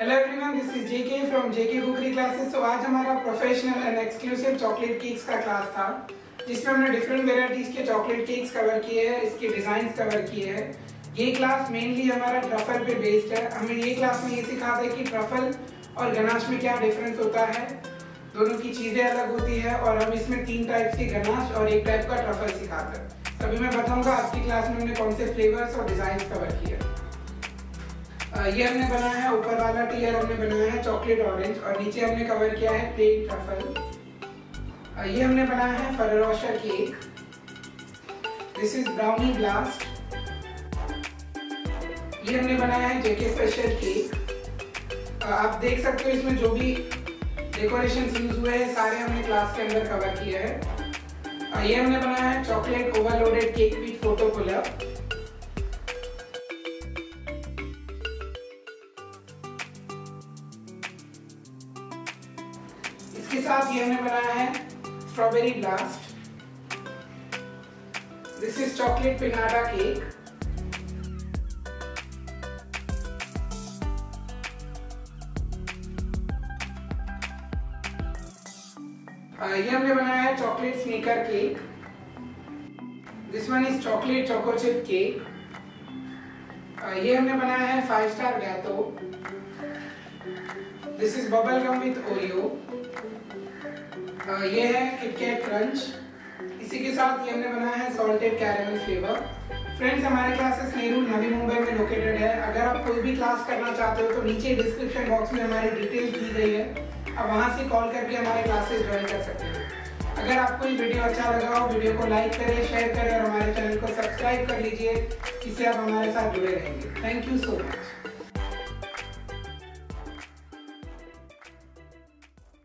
Everyone this is JK from JK cookery classes तो आज हमारा professional and exclusive chocolate cakes का class था, जिसमें हमने डिफरेंट वेराइटीज के चॉकलेट केक्स कवर किए हैं, इसके डिज़ाइन कवर किए हैं। ये क्लास मेनली हमारा ट्रफल पे बेस्ड है। हमें ये क्लास में ये सिखाते हैं कि ट्रफल और गनाश में क्या डिफरेंस होता है। दोनों की चीज़ें अलग होती है और हम इसमें तीन टाइप के गनाश और एक टाइप का ट्रफल सिखाते हैं। अभी मैं बताऊँगा आज की क्लास में हमने कौन से फ्लेवर्स और डिज़ाइन कवर किए हैं। ये हमने बनाया है ऊपर वाला टीयर हमने बनाया है चॉकलेट ऑरेंज और नीचे हमने कवर किया है प्लेन ट्रफल ये हमने बनाया है Ferrero Rocher cake this is brownie blast ये हमने बनाया है जेके स्पेशल केक आप देख सकते हो इसमें जो भी डेकोरेशन यूज़ हुए हैं, सारे हमने क्लास के अंदर कवर किए हैं। ये हमने बनाया है chocolate overloaded cake with photo pull up साथ ये हमने बनाया है strawberry blast this is chocolate pinata cake ये हमने बनाया है chocolate sneaker cake this one is chocolate choco chip cake ये हमने बनाया है five star gateau this is bubble gum with Oreo ये है किटकैट क्रंच इसी के साथ ये हमने बनाया है सॉल्टेड कैरेमल फ्लेवर फ्रेंड्स हमारे क्लासेस नेहरू नवी मुंबई में लोकेटेड है। अगर आप कोई भी क्लास करना चाहते हो तो नीचे डिस्क्रिप्शन बॉक्स में हमारी डिटेल्स दी गई है। आप वहाँ से कॉल करके हमारे क्लासेस ज्वाइन कर सकते हो। अगर आपको ये वीडियो अच्छा लगा हो वीडियो को लाइक करें शेयर करें और हमारे चैनल को सब्सक्राइब कर लीजिए। जिससे आप हमारे साथ जुड़े रहेंगे। Thank you so much